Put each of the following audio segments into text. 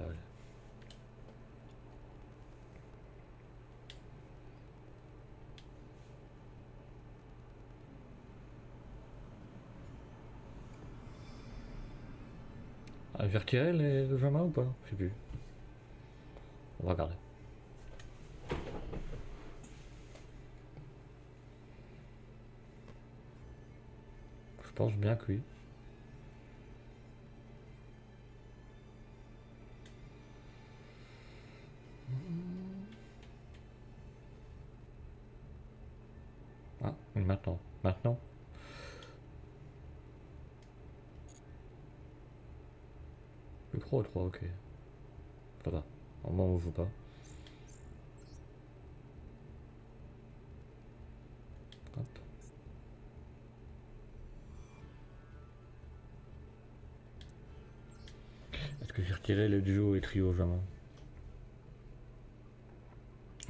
Ah, retirer les, le jamin ou pas? Je sais plus. On va regarder. Je pense bien que oui. Ah, oui, maintenant. Maintenant. Le 3 au 3, ok. Ça va. Au moins on pas. Est-ce que j'ai retiré le duo et trio jamais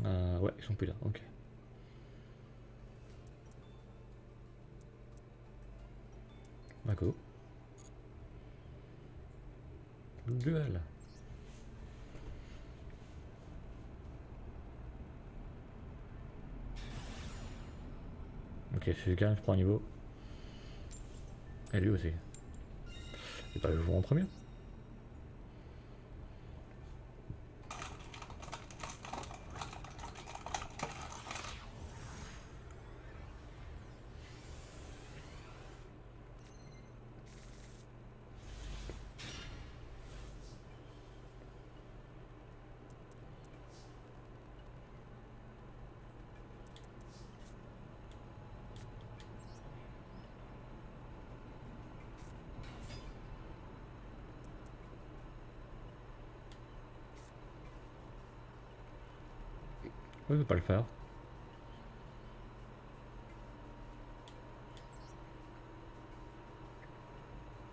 euh, Ouais, ils sont plus là, ok. D'accord. Duel. Ok, si je gagne, je prends niveau. Et lui aussi. Et pas le jouer en premier. Oui, je vais pas le faire.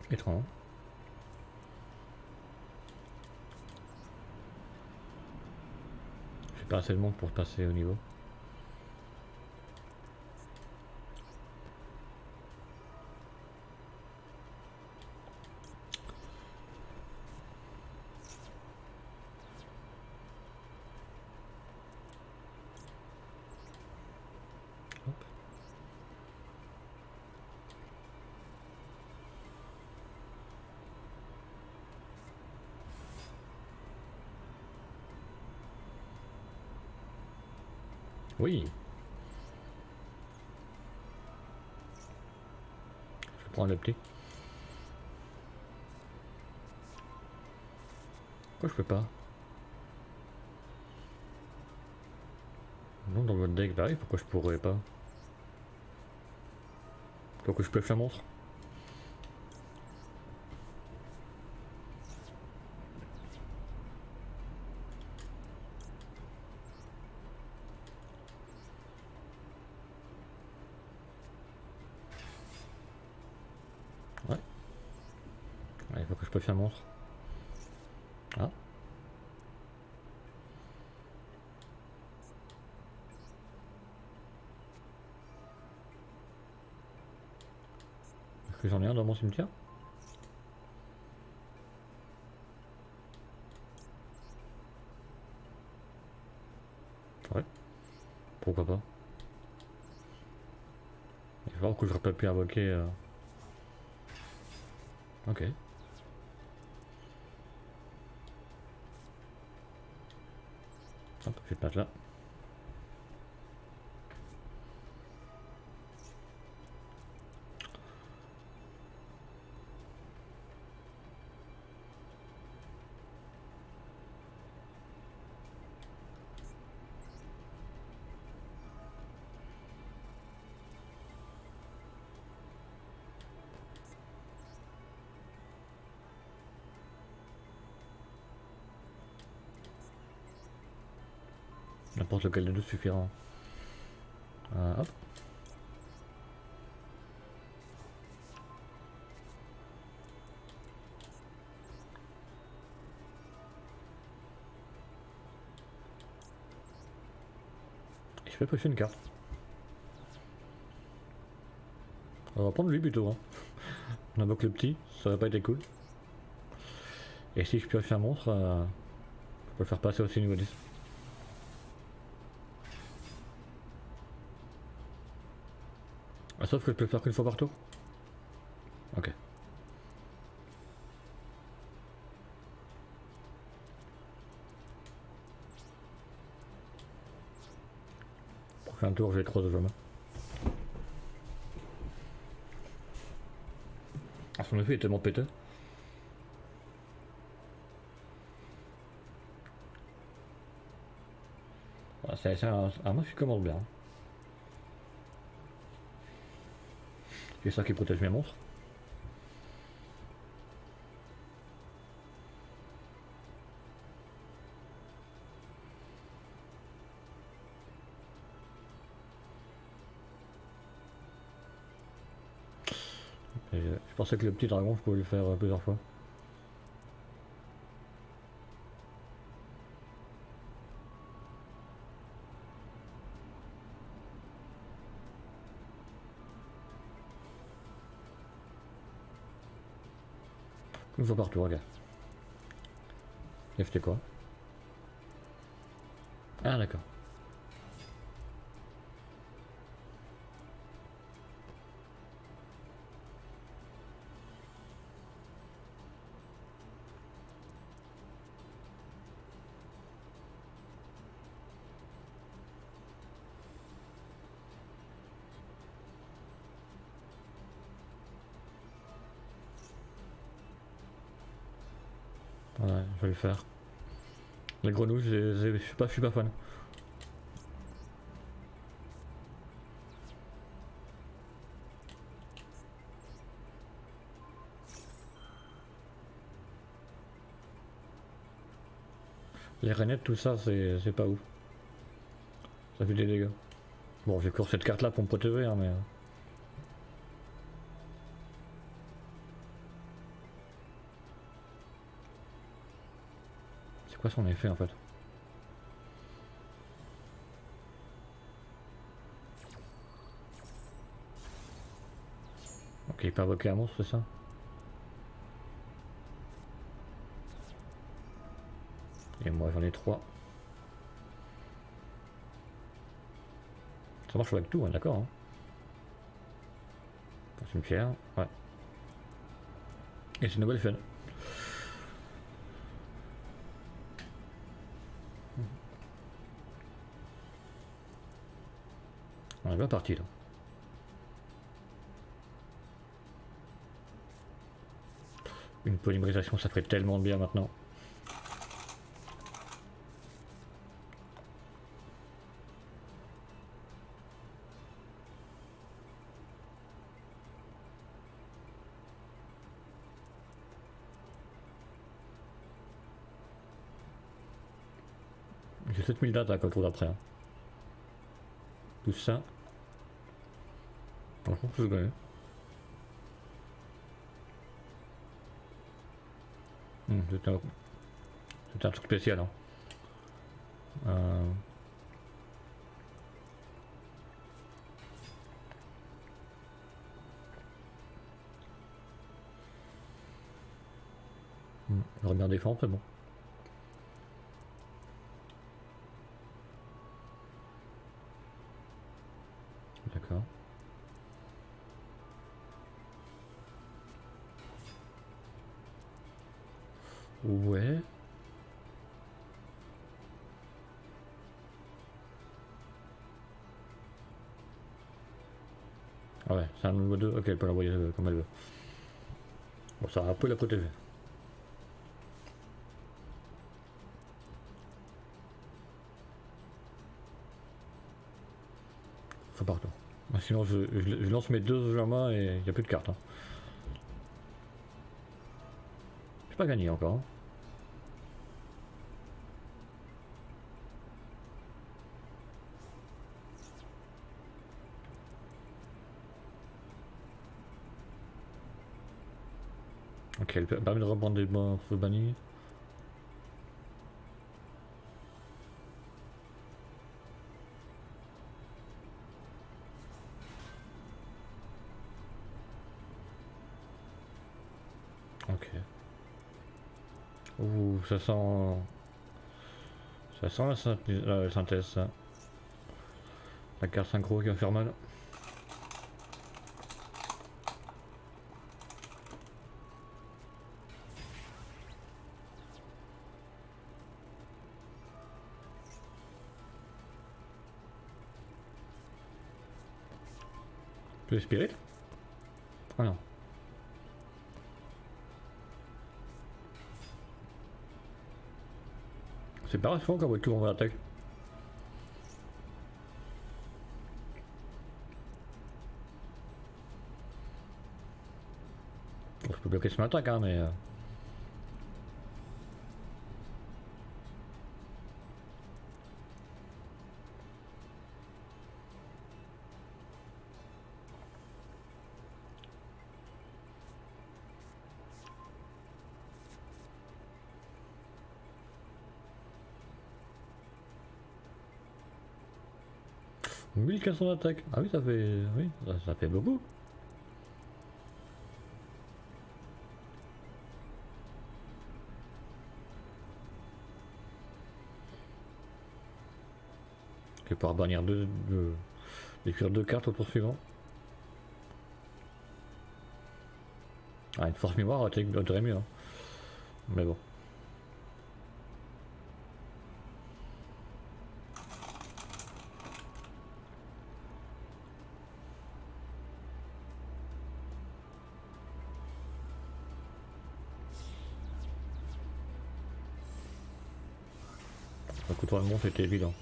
Étrange. J'ai pas assez de monde pour passer au niveau. Hop. Oui. Je prends le petit. Pourquoi je peux pas? Non, dans votre deck, bah oui, pourquoi je pourrais pas? Que je peux la montre Ouais. Peux faire montre. Ah. Est-ce que j'en ai un dans mon cimetière? Ouais. Pourquoi pas? Il va falloir que j'aurais pas pu invoquer... euh, Ok. Hop, je vais te mettre là. N'importe lequel de deux suffira. Euh, hop. Je vais pêcher une carte. On va prendre lui plutôt. Hein. On invoque le petit, ça aurait pas été cool. Et si je pioche un monstre, euh, je peux le faire passer aussi niveau 10. Ah, sauf que je peux le faire qu'une fois par tour Ok. Prochain tour, j'ai trop de jeux. Ah, son effet est tellement pété. Ah, match qui commence bien. C'est ça qui protège mes monstres. Je pensais que le petit dragon, je pouvais le faire euh, plusieurs fois. Fois partout, regarde. C'était quoi? Ah d'accord. Faire. Les grenouilles, je suis pas, fan. Les rainettes, tout ça, c'est pas ouf. Ça fait des dégâts. Bon, j'ai cours cette carte là pour me protéger, hein, mais. Son effet en fait Ok, il peut invoquer un monstre, c'est ça Et moi j'en ai trois. Ça marche avec tout, hein, d'accord. Hein. Cimetière, ouais. Et c'est une nouvelle chaîne. Parti là. Une polymérisation, ça ferait tellement bien maintenant. J'ai 7000 d'attaque au tour d'après. hein. Tout ça. Hmm, C'était un... truc spécial. Hein. Euh, J'aurais bien défendre, c'est bon. C'est un niveau 2. Ok, elle peut l'envoyer euh, comme elle veut. Bon, ça va un peu la protéger. Faut partout. Ah, Sinon, je, lance mes deux Ojama et il n'y a plus de cartes. Hein. J'ai pas gagné encore. hein. Elle permet de reprendre des morceaux bannis. Ok. Ouh, ça sent... Ça sent la synthèse, ça. La carte synchro qui va faire mal. Tu veux spirit Ah non. C'est pas rassurant quand voiture on va l'attaque. Bon, je peux bloquer son attaque hein mais... euh, « 1400 d'attaque Ah oui ça fait... Oui, ça, fait beaucoup. Je pouvoir bannir deux... deux... détruire deux cartes au tour suivant. Ah, une force mémoire aurait mieux. Hein. Mais bon. Monde c'était évident.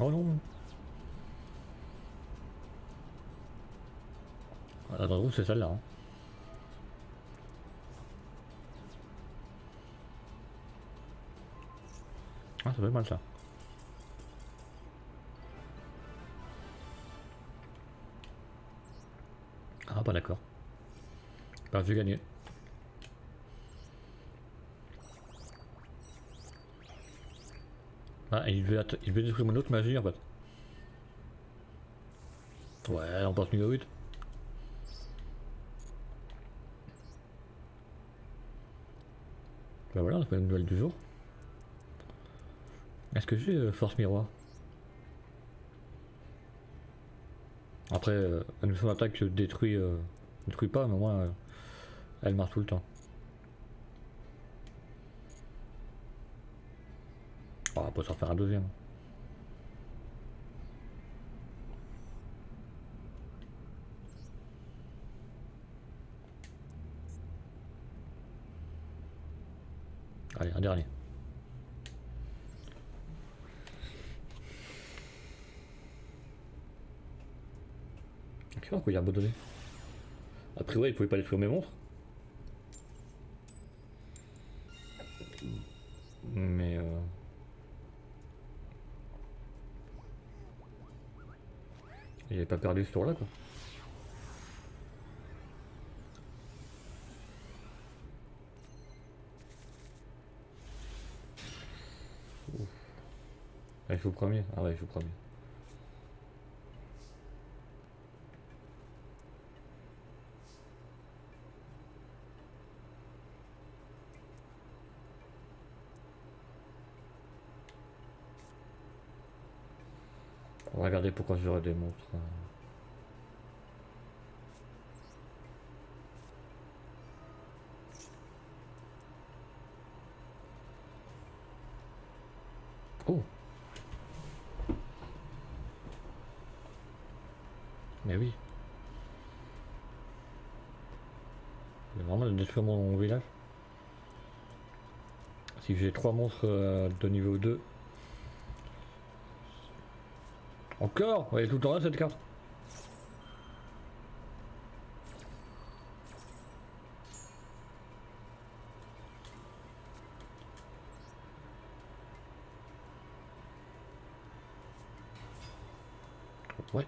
Oh non Ah, La dragon c'est celle-là. hein. Ah ça fait mal ça. Bah d'accord. Bah j'ai gagné. Ah il veut, il veut détruire mon autre magie en fait. Ouais, on passe niveau 8. Bah voilà, on a fait une nouvelle du jour. Est-ce que j'ai euh, force miroir? Après, euh, une son attaque détruit, euh, détruit pas, mais au moins euh, elle marche tout le temps. Oh, on peut s'en faire un deuxième. Allez, un dernier. Tu vois quoi il a abandonné A priori il pouvait pas détruire mes montres. Mais euh... Il avait pas perdu ce tour là quoi. Ouf. Ah, il joue premier Ah ouais il joue premier. On va regarder pourquoi j'aurais des monstres. euh. Oh Mais oui. A vraiment de détruire mon village. Si j'ai trois monstres euh, de niveau 2. Encore Elle tout le temps cette carte Ouais.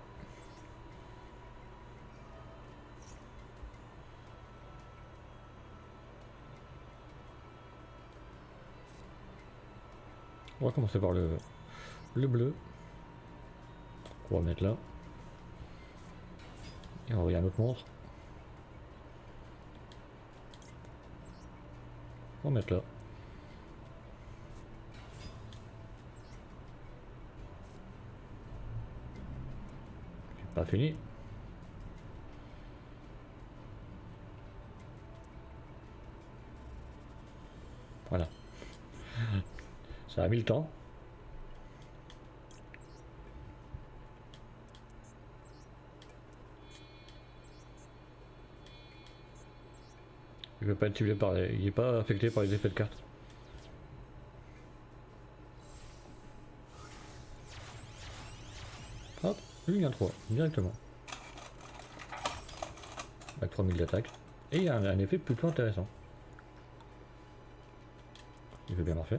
On va commencer par le, le bleu. On va mettre là. Et envoyer un autre monstre. On va mettre là. C'est pas fini. Voilà. Ça a mis le temps. Il veut pas être ciblé par les... Il est pas affecté par les effets de carte. Hop, lui il y a 3, directement. Avec 3000 d'attaque. Et il y a un, un effet plutôt intéressant. Il veut bien marcher.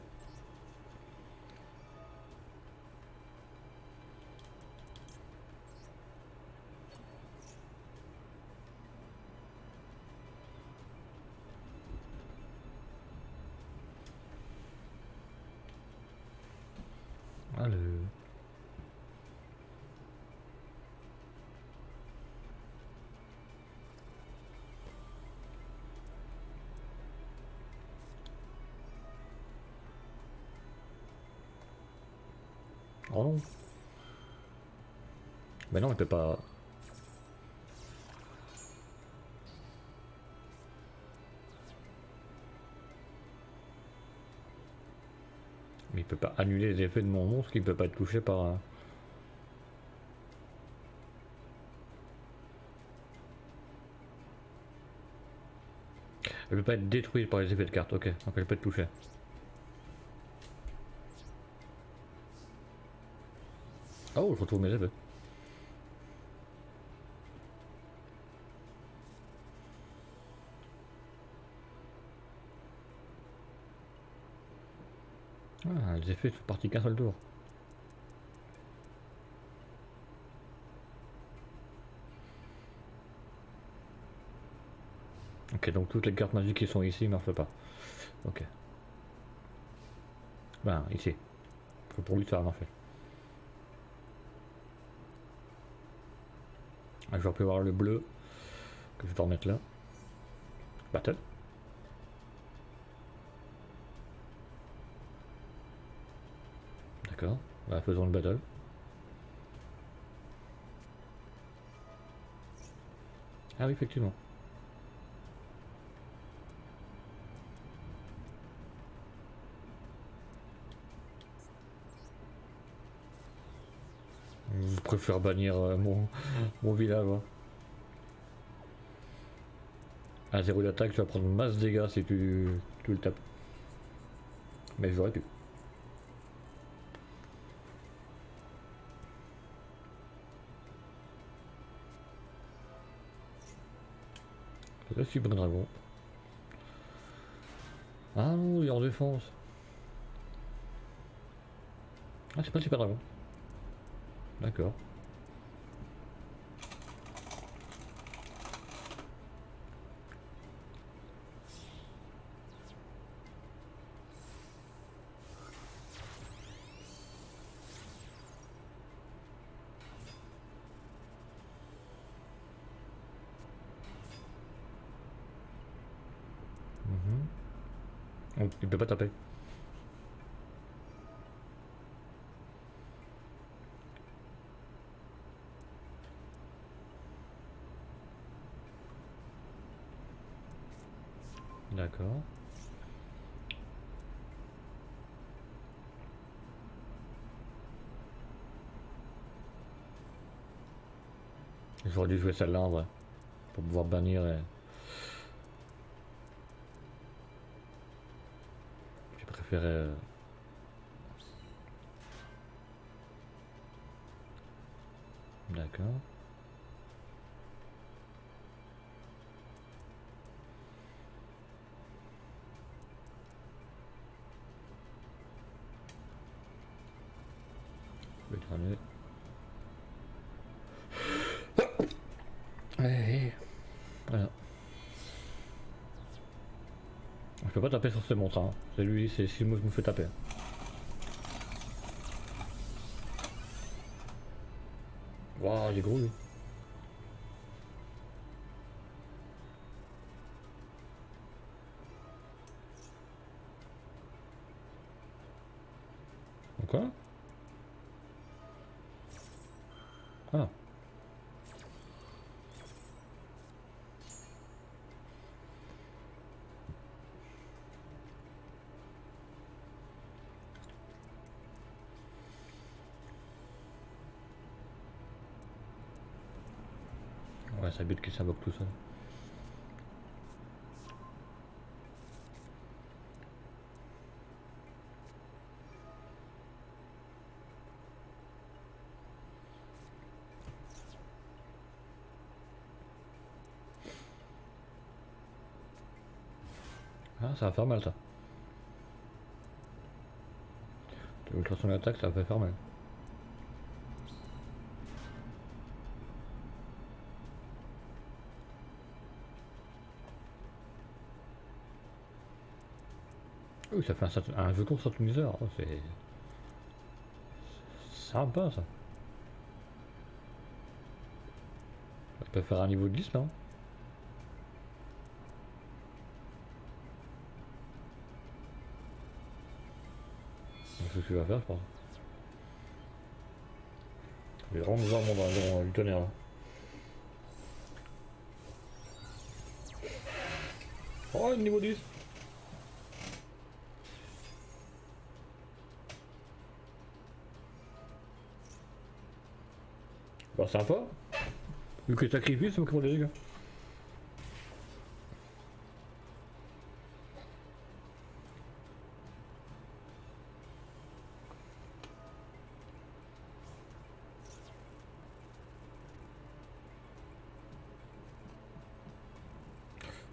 Non, il peut pas. Mais il peut pas annuler les effets de mon monstre qui peut pas être touché par un... Elle peut pas être détruite par les effets de carte, ok, donc elle peut être touchée. Oh, je retrouve mes effets. Ah, les effets sont partis qu'un seul tour. Ok, donc toutes les cartes magiques qui sont ici ne marchent pas. Ok. Ben, ici. Pour lui, ça va marcher. Je vais voir le bleu que je vais remettre là. Battle. Bah, faisons le battle. Ah oui, effectivement. Je préfère bannir euh, mon, mon village. hein. À zéro d'attaque, tu vas prendre masse dégâts si tu, tu le tapes. Mais j'aurais pu. Le super dragon. Ah non, il est en défense. Ah, c'est pas le super dragon. D'accord. Mhm. Oh, il peut pas. D'accord. J'aurais dû jouer celle-là en vrai. Pour pouvoir bannir et... Euh, D'accord. pas taper sur ce montre, hein. c'est lui, c'est si moi je me fais taper. Waouh, il est gros lui. Quoi ça bute qui s'invoque tout ça. Ah, ça va faire mal ça. Tu ultra son attaque, ça va faire mal. Ça fait un, un jeton. Oh, c'est sympa ça. Ça peut faire un niveau de 10 là. Hein. C'est ce qu'il va faire, je pense. Il est vraiment dans, dans, dans le tonnerre là. Oh, niveau 10 Bah sympa. Vu que sacrifice, comment les gars.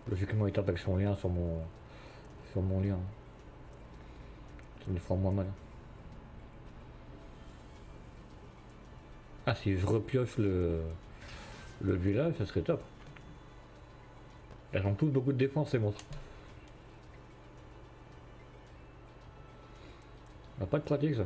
Logiquement il tape avec son lien sur mon sur mon lien. Ça me fera moins mal. Ah, si je repioche le, village, ça serait top. Elles ont toutes beaucoup de défense, ces monstres. a pas de pratique, ça.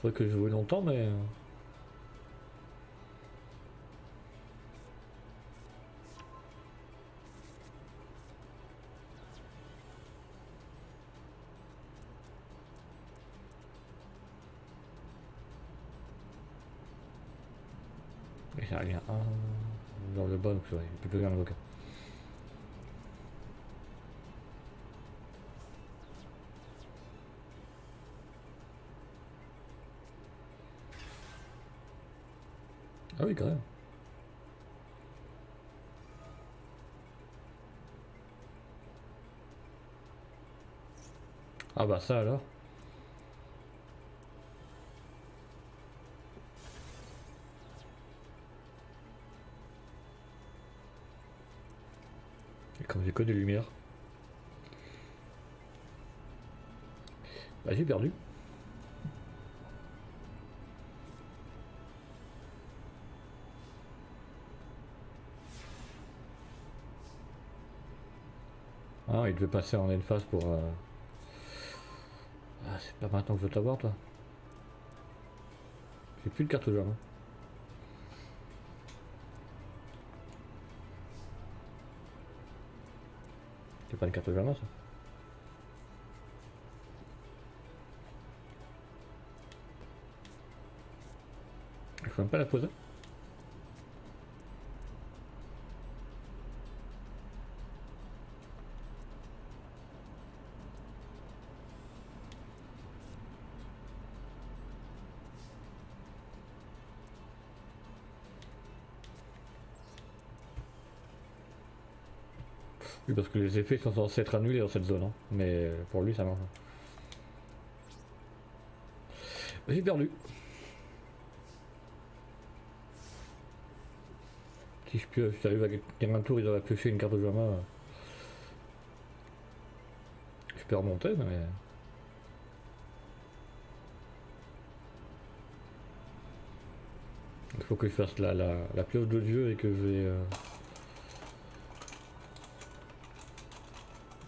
Faudrait que je joue longtemps, mais... Euh. Il y a rien dans le bas, donc il peut plus rien invoquer. Ah oui, quand même. Ah bah ça alors. Et comme j'ai que des lumières. Bah j'ai perdu. Il devait passer en une phase pour... Euh... Ah, c'est pas maintenant que je veux t'avoir, toi. J'ai plus de carte jaune. C'est pas une carte jaune, ça? Il faut même pas la poser parce que les effets sont censés être annulés dans cette zone, hein. mais pour lui ça marche. J'ai perdu. Si je pioche, j'arrive à gagner un tour, ils auraient pioché une carte de Jama. peux remonter, mais... Il faut que je fasse la, la, pioche de dieu et que j'ai... Euh...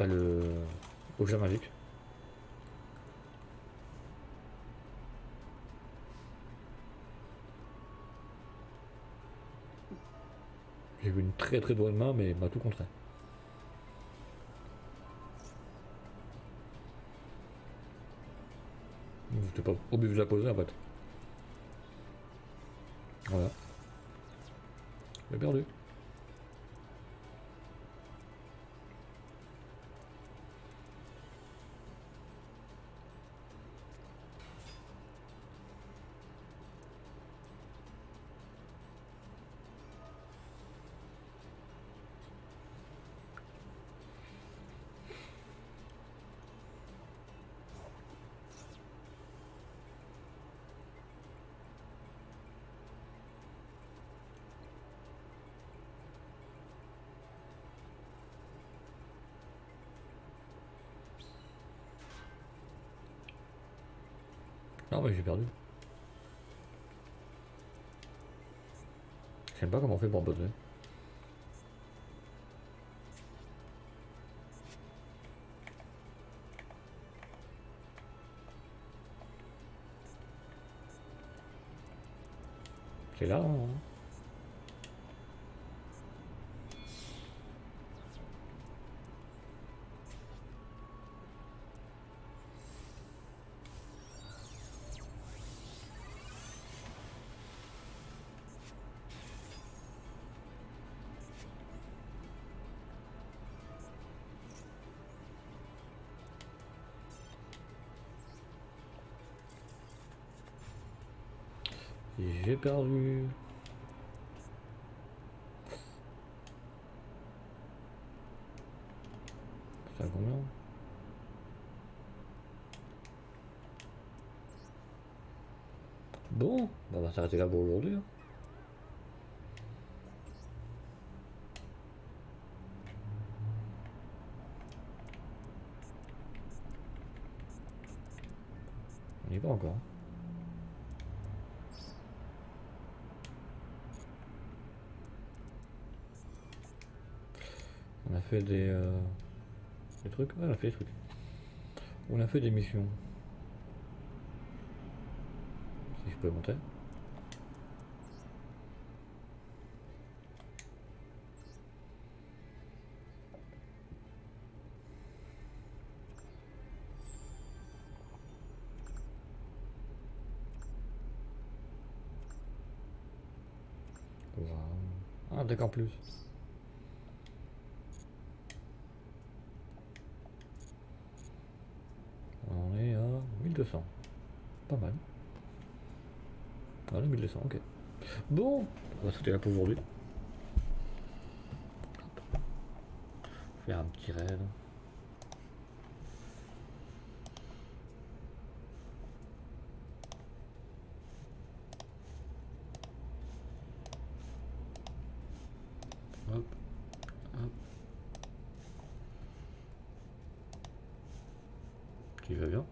Bah, le... objet magique. J'ai eu une très très bonne main, mais m'a tout contraire. J'étais pas obligé de la poser en fait. Voilà. J'ai perdu. Non, mais j'ai perdu. Je sais pas comment on fait pour buzzer. C'est là, hein J'ai perdu. Ça combien Bon, bah, on va s'arrêter là pour aujourd'hui. Hein. On n'y est pas encore. On a fait des, euh, des trucs. On a fait des trucs. On a fait des missions. Si je peux monter. Wow. Ah, d'accord plus. On est à 1200. Pas mal. Voilà, 1200, ok. Bon, on va sauter là pour aujourd'hui. Faire un petit rêve. Hop, hop. Qui va bien?